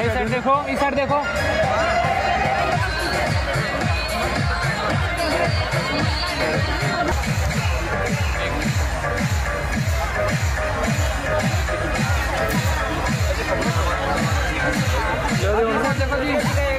इस साइड देखो इस साइड देखो देखो जी।